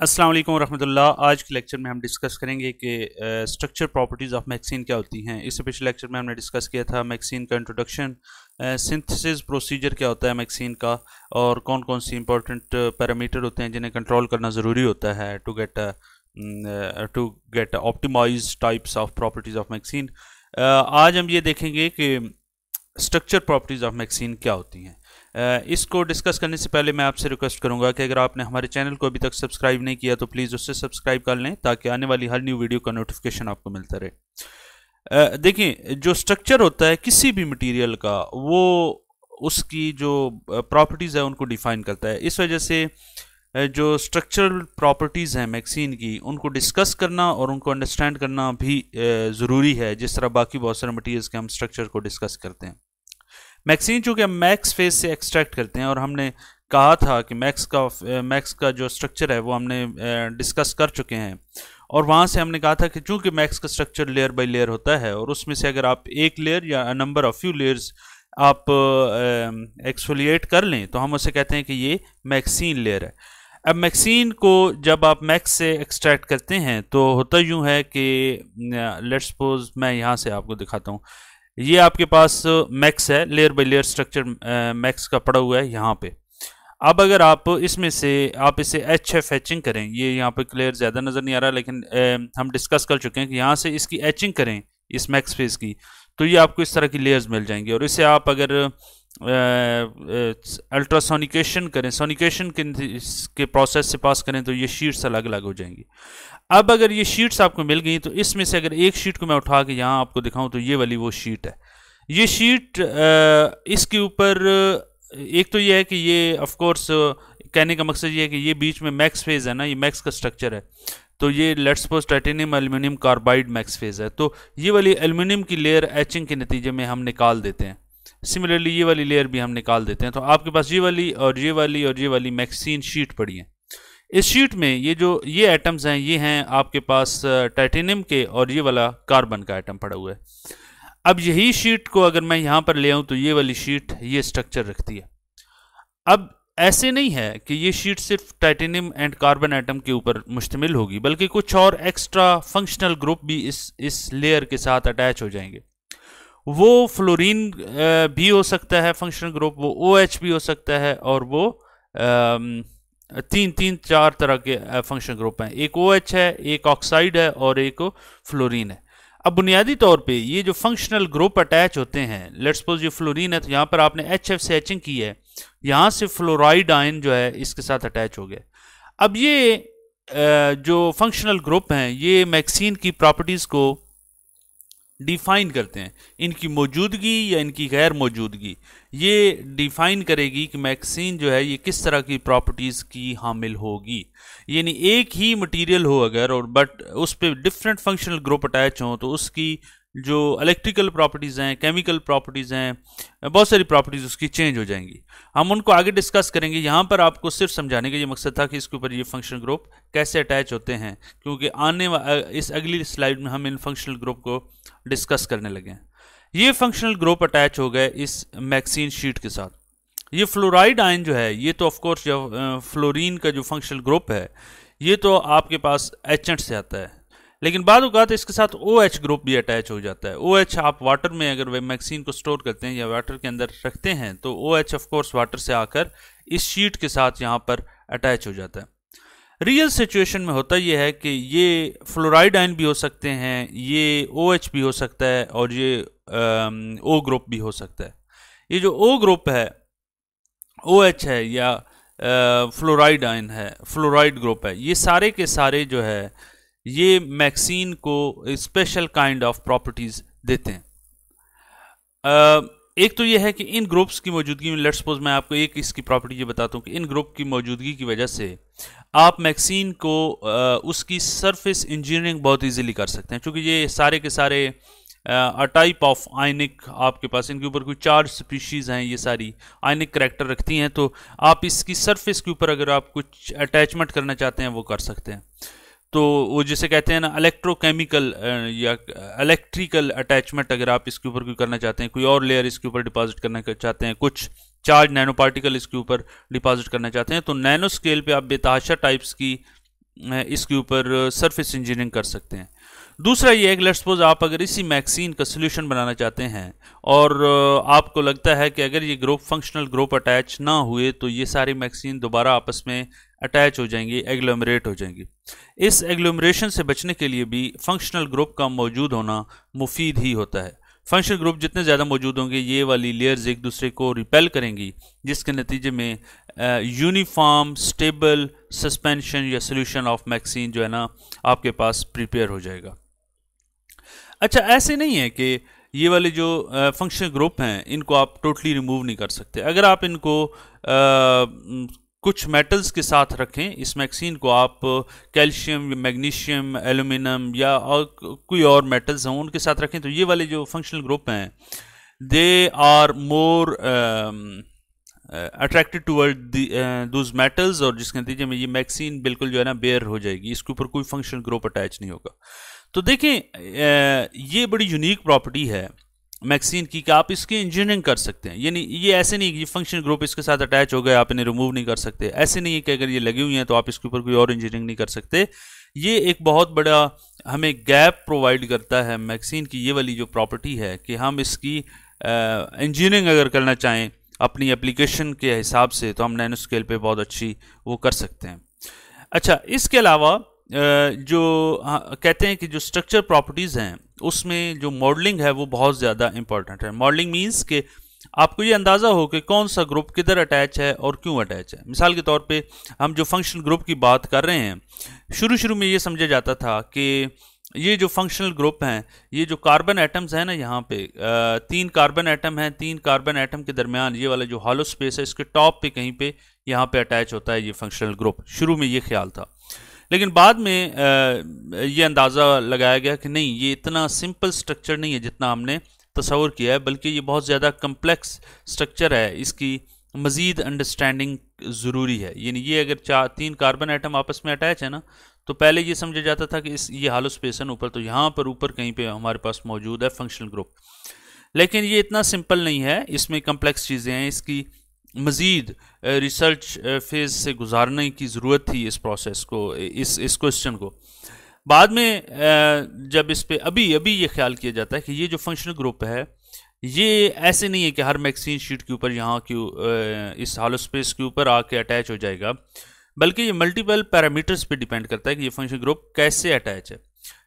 अस्सलाम वालेकुम रहमतुल्लाह आज के लेक्चर में हम डिस्कस करेंगे कि स्ट्रक्चर प्रॉपर्टीज़ ऑफ़ मैक्सिन क्या होती हैं। इससे पिछले लेक्चर में हमने डिस्कस किया था मैक्सिन का इंट्रोडक्शन सिंथेसिस प्रोसीजर क्या होता है मैक्सिन का, और कौन कौन सी इंपॉर्टेंट पैरामीटर होते हैं जिन्हें कंट्रोल करना ज़रूरी होता है to get to get optimize types of properties of MXene आज हम ये देखेंगे कि स्ट्रक्चर प्रॉपर्टीज़ ऑफ़ मैक्सिन क्या होती हैं। इसको डिस्कस करने से पहले मैं आपसे रिक्वेस्ट करूँगा कि अगर आपने हमारे चैनल को अभी तक सब्सक्राइब नहीं किया तो प्लीज़ उससे सब्सक्राइब कर लें, ताकि आने वाली हर न्यू वीडियो का नोटिफिकेशन आपको मिलता रहे। देखिए, जो स्ट्रक्चर होता है किसी भी मटेरियल का, वो उसकी जो प्रॉपर्टीज़ है उनको डिफाइन करता है। इस वजह से जो स्ट्रक्चरल प्रॉपर्टीज़ हैं मैक्सिन की, उनको डिस्कस करना और उनको अंडरस्टैंड करना भी ज़रूरी है, जिस तरह बाकी बहुत सारे मटीरियल्स के हम स्ट्रक्चर को डिस्कस करते हैं। मैक्सिन चूँकि हम मैक्स फ़ेज़ से एक्सट्रैक्ट करते हैं, और हमने कहा था कि मैक्स का मैक्स का जो स्ट्रक्चर है, वो हमने डिस्कस कर चुके हैं। और वहाँ से हमने कहा था कि चूँकि मैक्स का स्ट्रक्चर लेयर बाई लेयर होता है, और उसमें से अगर आप एक लेयर या नंबर ऑफ़ फ्यू लेयर्स आप एक्सफोलिएट कर लें तो हम उसे कहते हैं कि ये मैक्सिन लेयर है। अब मैक्सिन को जब आप मैक्स से एक्सट्रैक्ट करते हैं तो होता यूँ है कि लेट्स सपोज़ मैं यहाँ से आपको दिखाता हूँ। ये आपके पास मैक्स है layer by layer structure MAX का पड़ा हुआ है यहाँ पे। अब अगर आप इसमें से आप इसे एच एफ़ एचिंग करें ये यहाँ पे क्लियर ज़्यादा नज़र नहीं आ रहा लेकिन आ, हम डिस्कस कर चुके हैं कि यहाँ से इसकी एचिंग करें इस मैक्स फेस की तो ये आपको इस तरह की लेयर्स मिल जाएँगी। और इसे आप अगर अल्ट्रासोनिकेशन करें सोनिकेशन के, के प्रोसेस से पास करें तो ये शीट्स अलग अलग हो जाएँगी। अब अगर ये शीट्स आपको मिल गई तो इसमें से अगर एक शीट को मैं उठा के यहाँ आपको दिखाऊँ तो ये वाली वो शीट है। ये शीट इसके ऊपर, एक तो ये है कि ये ऑफ़ कोर्स कहने का मकसद ये है कि ये बीच में मैक्स फ़ेज़ है ना, ये मैक्स का स्ट्रक्चर है। तो ये let's suppose titanium aluminium carbide MAX phase है। तो ये वाली एल्यूमिनियम की लेयर एचिंग के नतीजे में हम निकाल देते हैं। सिमिलरली ये वाली लेयर भी हम निकाल देते हैं। तो आपके पास ये वाली और ये वाली और ये वाली मैक्सीन शीट पड़ी है। इस शीट में ये जो, ये एटम्स हैं, ये हैं आपके पास टाइटेनियम के और ये वाला कार्बन का एटम पड़ा हुआ है। अब यही शीट को अगर मैं यहाँ पर ले आऊँ तो ये वाली शीट, ये स्ट्रक्चर रखती है। अब ऐसे नहीं है कि ये शीट सिर्फ़ टाइटेनियम एंड कार्बन एटम के ऊपर मुश्तमिल होगी, बल्कि कुछ और एक्स्ट्रा फंक्शनल ग्रुप भी इस इस लेयर के साथ अटैच हो जाएँगे। वो फ्लोरीन भी हो सकता है फंक्शनल ग्रुप वो ओ OH भी हो सकता है और वो तीन तीन, चार तरह के फ़ंक्शन ग्रुप हैं। एक ओ OH है, एक ऑक्साइड है और एक फ्लोरीन है। अब बुनियादी तौर पे ये जो फंक्शनल ग्रुप अटैच होते हैं लेट्स सपोज़ ये फ्लोरीन है तो यहाँ पर आपने एच एफ़ से एचिंग की है। यहाँ से फ्लोराइड आयन जो है, इसके साथ अटैच हो गया। अब ये जो फंक्शनल ग्रुप हैं, ये मैक्सिन की प्रॉपर्टीज़ को डिफाइन करते हैं। इनकी मौजूदगी या इनकी गैर मौजूदगी, ये डिफाइन करेगी कि मैक्सिन जो है, ये किस तरह की प्रॉपर्टीज़ की हामिल होगी। यानी एक ही मटेरियल हो अगर, और बट उस पर डिफरेंट फंक्शनल ग्रुप अटैच हों तो उसकी जो इलेक्ट्रिकल प्रॉपर्टीज़ हैं केमिकल प्रॉपर्टीज़ हैं, बहुत सारी प्रॉपर्टीज़ उसकी चेंज हो जाएँगी। हम उनको आगे डिस्कस करेंगे। यहाँ पर आपको सिर्फ़ समझाने का ये मकसद था कि इसके ऊपर ये फंक्शनल ग्रुप कैसे अटैच होते हैं, क्योंकि आने इस अगली स्लाइड में हम इन फंक्शनल ग्रुप को डिस्कस करने लगे हैं। ये फंक्शनल ग्रुप अटैच हो गए इस मैक्सिन शीट के साथ। ये फ्लोराइड आयन जो है, ये तो ऑफकोर्स जो फ्लोरीन का जो फंक्शनल ग्रुप है, ये तो आपके पास एचेंट से आता है। लेकिन बाद अवत इसके साथ ओ OH ग्रुप भी अटैच हो जाता है। ओ OH आप वाटर में अगर वे मैक्सिन को स्टोर करते हैं या वाटर के अंदर रखते हैं तो ओ OH ऑफकोर्स वाटर से आकर इस शीट के साथ यहाँ पर अटैच हो जाता है। रियल सिचुएशन में होता यह है कि ये फ्लोराइड आयन भी हो सकते हैं, ये ओ OH भी हो सकता है और ये ओ ग्रुप भी हो सकता है। ये जो ओ ग्रुप है ओ OH है या फ्लोराइड आयन है फ्लोराइड ग्रुप है, ये सारे के सारे जो है ये मैक्सिन को स्पेशल काइंड ऑफ़ प्रॉपर्टीज़ देते हैं। uh, एक तो ये है कि इन ग्रुप्स की मौजूदगी में लेट सपोज़ मैं आपको एक इसकी प्रॉपर्टी ये बताता हूँ कि इन ग्रुप की मौजूदगी की वजह से आप मैक्सिन को uh, उसकी सरफेस इंजीनियरिंग बहुत इजीली कर सकते हैं क्योंकि ये सारे के सारे अ टाइप ऑफ़ आयनिक आपके पास इनके ऊपर कोई चार स्पीशीज़ हैं ये सारी आयनिक करेक्टर रखती हैं तो आप इसकी सरफेस के ऊपर अगर आप कुछ अटैचमेंट करना चाहते हैं वो कर सकते हैं। तो वो जिसे कहते हैं ना इलेक्ट्रोकेमिकल या इलेक्ट्रिकल अटैचमेंट अगर आप इसके ऊपर कोई करना चाहते हैं, कोई और लेयर इसके ऊपर डिपॉजिट करना चाहते हैं, कुछ चार्ज नैनो पार्टिकल इसके ऊपर डिपॉजिट करना चाहते हैं तो नैनो स्केल पे आप बेतहाशा टाइप्स की इसके ऊपर सरफेस इंजीनियरिंग कर सकते हैं। दूसरा ये है लेट्स सपोज़ आप अगर इसी मैक्सिन का सोल्यूशन बनाना चाहते हैं और आपको लगता है कि अगर ये ग्रुप फंक्शनल ग्रुप अटैच ना हुए तो ये सारी मैक्सिन दोबारा आपस में अटैच हो जाएँगी एग्लोमरेट हो जाएँगी। इस एग्लोमरेशन से बचने के लिए भी फंक्शनल ग्रुप का मौजूद होना मुफीद ही होता है। फंक्शनल ग्रुप जितने ज़्यादा मौजूद होंगे, ये वाली लेयर्स एक दूसरे को रिपेल करेंगी, जिसके नतीजे में यूनिफॉर्म स्टेबल सस्पेंशन या सोल्यूशन ऑफ़ मैक्सिन जो है ना, आपके पास प्रिपेयर हो जाएगा। अच्छा ऐसे नहीं है कि ये वाले जो फंक्शनल ग्रुप हैं, इनको आप टोटली रिमूव नहीं कर सकते। अगर आप इनको कुछ मेटल्स के साथ रखें। इस मैक्सिन को आप कैल्शियम मैग्नीशियम एल्यूमिनियम या और कोई और मेटल्स हों, उनके साथ रखें। तो ये वाले जो फंक्शनल ग्रुप हैं they are more attracted toward those metals और जिसके नतीजे में ये मैक्सिन बिल्कुल जो है ना बेयर हो जाएगी। इसके ऊपर कोई फंक्शनल ग्रुप अटैच नहीं होगा। तो देखें ये बड़ी यूनिक प्रॉपर्टी है। मैक्सिन की कि आप इसकी इंजीनियरिंग कर सकते हैं। यानी ये ऐसे नहीं कि फ़ंक्शन ग्रुप इसके साथ अटैच हो गए, आप इन्हें रिमूव नहीं कर सकते। ऐसे नहीं है कि अगर ये लगी हुई हैं तो आप इसके ऊपर कोई और इंजीनियरिंग नहीं कर सकते। ये एक बहुत बड़ा हमें गैप प्रोवाइड करता है मैक्सिन की ये वाली जो प्रॉपर्टी है कि हम इसकी इंजीनियरिंग अगर करना चाहें, अपनी एप्लीकेशन के हिसाब से तो हम नैनो स्केल पे बहुत अच्छी वो कर सकते हैं। अच्छा इसके अलावा जो कहते हैं कि जो स्ट्रक्चर प्रॉपर्टीज़ हैं, उसमें जो मॉडलिंग है वो बहुत ज़्यादा इंपॉर्टेंट है। मॉडलिंग मीन्स के आपको ये अंदाज़ा हो कि कौन सा ग्रुप किधर अटैच है और क्यों अटैच है। मिसाल के तौर पे हम जो फंक्शनल ग्रुप की बात कर रहे हैं शुरू शुरू में ये समझा जाता था कि ये जो फंक्शनल ग्रुप हैं, ये जो कार्बन एटम्स हैं ना यहाँ पे तीन कार्बन एटम हैं, तीन कार्बन एटम के दरमियान ये वाला जो हॉलो स्पेस है, इसके टॉप पे कहीं पे यहाँ पे अटैच होता है ये फंक्शनल ग्रुप शुरू में ये ख्याल था। लेकिन बाद में ये अंदाज़ा लगाया गया कि नहीं, ये इतना सिंपल स्ट्रक्चर नहीं है जितना हमने तस्वर किया है, बल्कि ये बहुत ज़्यादा कम्प्लेक्स स्ट्रक्चर है। इसकी मज़ीद अंडरस्टैंडिंग ज़रूरी है। यानी ये अगर चार तीन कार्बन आइटम आपस में अटैच है ना तो पहले ये समझा जाता था कि इस, ये हालो स्पेसन ऊपर तो यहाँ पर ऊपर कहीं पे हमारे पास मौजूद है फंक्शनल ग्रुप लेकिन ये इतना सिंपल नहीं है। इसमें कम्प्लेक्स चीज़ें हैं। इसकी मज़ीद रिसर्च फ़ेज़ से गुजारने की ज़रूरत थी इस प्रोसेस को इस इस क्वेश्चन को। बाद में जब इस पर अभी अभी ये ख्याल किया जाता है कि ये जो फंक्शनल ग्रुप है, ये ऐसे नहीं है कि हर मैक्सिन शीट के ऊपर, यहाँ की इस हालो स्पेस के ऊपर आके अटैच हो जाएगा, बल्कि ये मल्टीपल पैरामीटर्स पे डिपेंड करता है कि ये फ़ंक्शन ग्रुप कैसे अटैच है।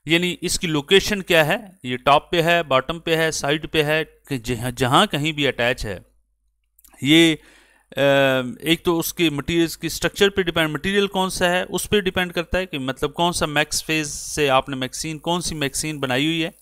यानी इसकी लोकेशन क्या है? ये टॉप पे है बॉटम पे है साइड पे है, कि जहाँ कहीं भी अटैच है, ये एक तो उसके मटेरियल्स की स्ट्रक्चर पे डिपेंड मटेरियल कौन सा है, उस पर डिपेंड करता है कि मतलब कौन सा मैक्स फ़ेज़ से आपने मैक्सिन कौन सी मैक्सिन बनाई हुई है।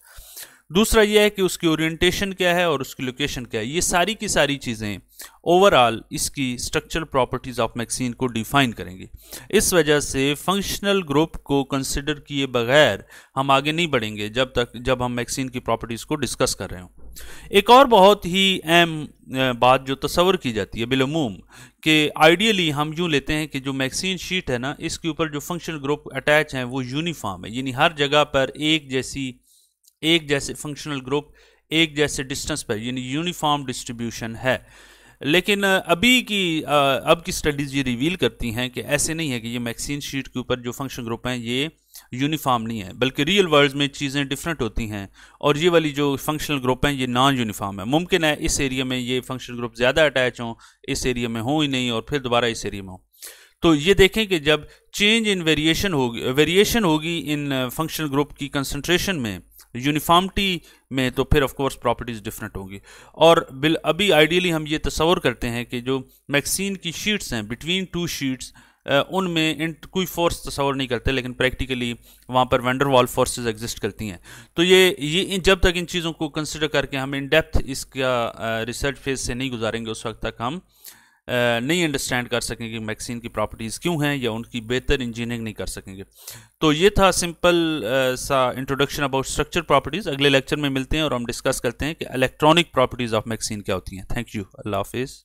दूसरा यह है कि उसकी ओरिएंटेशन क्या है और उसकी लोकेशन क्या है। ये सारी की सारी चीज़ें ओवरऑल इसकी स्ट्रक्चरल प्रॉपर्टीज़ ऑफ़ मैक्सीन को डिफाइन करेंगी। इस वजह से फंक्शनल ग्रुप को कंसिडर किए बगैर हम आगे नहीं बढ़ेंगे जब तक, जब हम मैक्सिन की प्रॉपर्टीज़ को डिस्कस कर रहे हों। एक और बहुत ही अहम बात जो तस्वर की जाती है बिलमूम, कि आइडियली हम यूँ लेते हैं कि जो मैक्सिन शीट है ना, इसके ऊपर जो फंक्शनल ग्रुप अटैच हैं, वो यूनिफॉर्म है। यानी हर जगह पर एक जैसी, एक जैसे फंक्शनल ग्रुप एक जैसे डिस्टेंस पर, यानी यूनिफॉर्म डिस्ट्रीब्यूशन है। लेकिन अभी की अब की स्टडीज़ ये रिवील करती हैं कि ऐसे नहीं है कि ये मैक्सिन शीट के ऊपर जो फ़ंक्शन ग्रुप हैं, ये यूनिफॉर्म नहीं है, बल्कि रियल वर्ल्ड में चीज़ें डिफरेंट होती हैं और ये वाली जो फंक्शनल ग्रुप हैं, ये नॉन यूनिफॉर्म है। मुमकिन है इस एरिया में ये फंक्शनल ग्रुप ज़्यादा अटैच हों, इस एरिया में हों ही नहीं और फिर दोबारा इस एरिया में हों। तो ये देखें कि जब चेंज इन वेरिएशन होगी वेरिएशन होगी इन फंक्शनल ग्रुप की कंसनट्रेशन में यूनिफॉर्मिटी में तो फिर ऑफ़ कोर्स प्रॉपर्टीज़ डिफरेंट होंगी। और बिल, अभी आइडियली हम ये तस्वर करते हैं कि जो मैक्सिन की शीट्स हैं बिटवीन टू शीट्स उनमें इन कोई फोर्स तस्वर नहीं करते, लेकिन प्रैक्टिकली वहाँ पर वेंडर वॉल फोर्सेज एग्जिस्ट करती हैं। तो ये ये जब तक इन चीज़ों को कंसिडर करके हम इन डेप्थ इसका रिसर्च फ़ेज़ से नहीं गुजारेंगे, उस वक्त तक हम नहीं अंडरस्टैंड कर सकेंगे मैक्सिन की प्रॉपर्टीज़ क्यों हैं या उनकी बेहतर इंजीनियरिंग नहीं कर सकेंगे। तो ये था सिंपल सा इंट्रोडक्शन अबाउट स्ट्रक्चर प्रॉपर्टीज़ अगले लेक्चर में मिलते हैं और हम डिस्कस करते हैं कि इलेक्ट्रॉनिक प्रॉपर्टीज़ ऑफ़ मैक्सिन क्या होती हैं। थैंक यू अल्लाह हाफिज़।